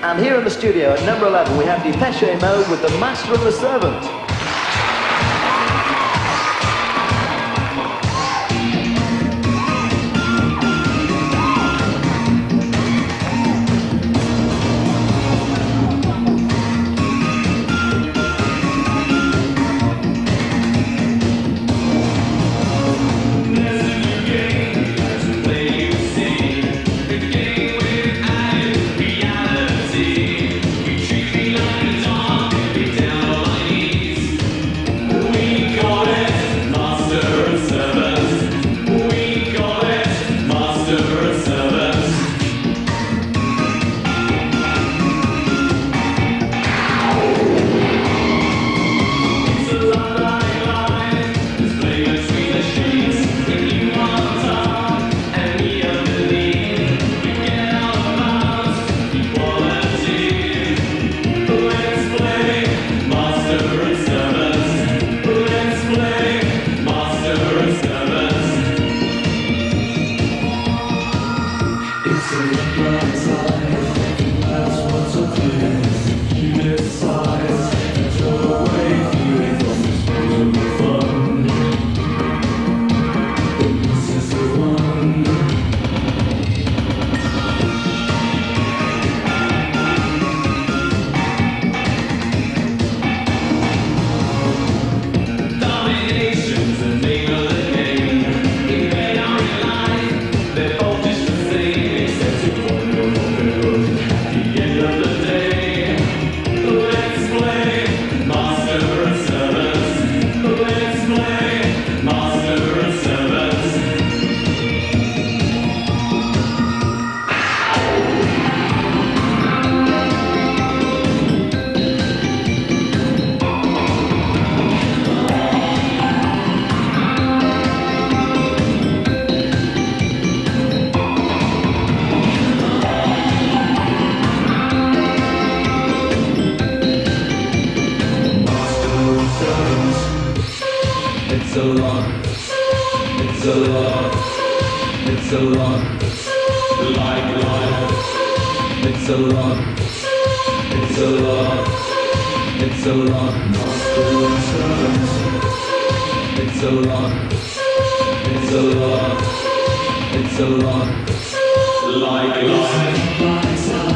And here in the studio at number 11, we have Depeche Mode with The Master and the Servant. It's a lot. It's a lot. It's a lot. Like life. It's a lot. It's a lot. It's a lot. It's a lot. It's a lot. It's a lot. Like life.